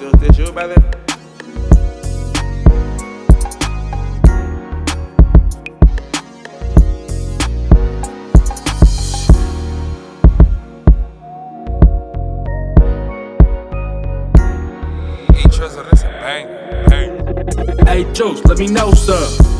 you, this you, brother? Each other, this a bang, bang. Hey, Juce, let me know, sir.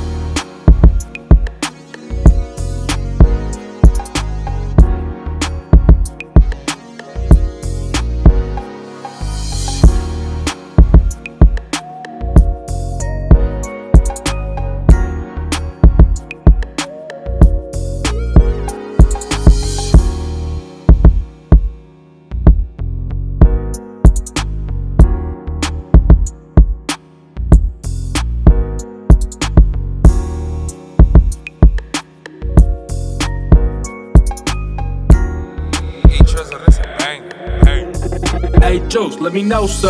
Each other, this a bang, bang. Hey, Juce, let me know, sir.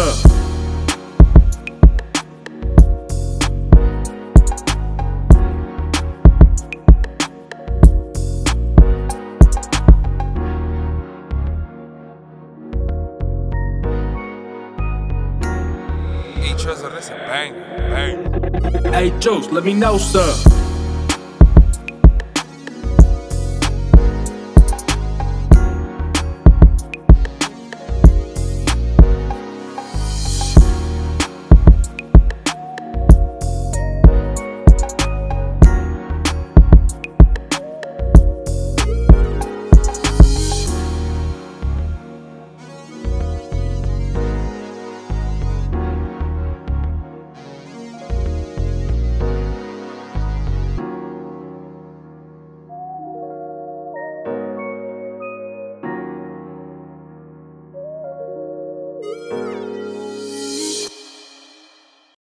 Each other, a bang, bang. Hey, Juce, let me know, sir.